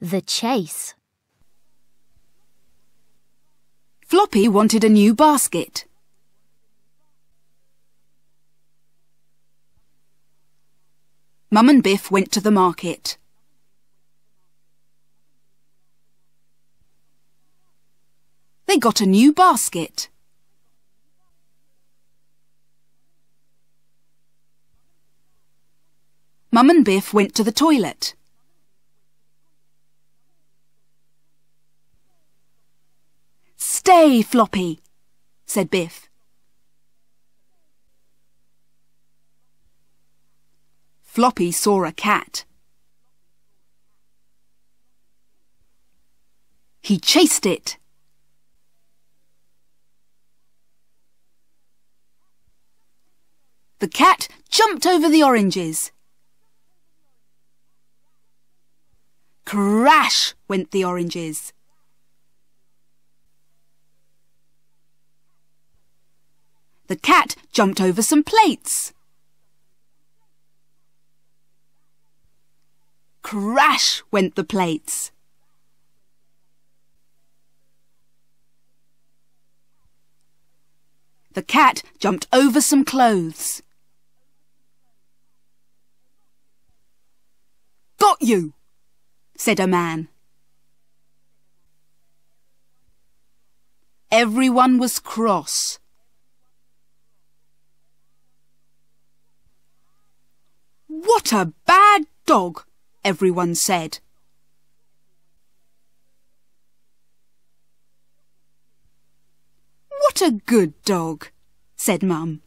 The chase. Floppy wanted a new basket. Mum and Biff went to the market. They got a new basket. Mum and Biff went to the toilet. Stay, Floppy, said Biff. Floppy saw a cat. He chased it. The cat jumped over the oranges. Crash went the oranges. The cat jumped over some plates. Crash went the plates. The cat jumped over some clothes. Got you! said a man. Everyone was cross. What a bad dog, everyone said. What a good dog, said Mum.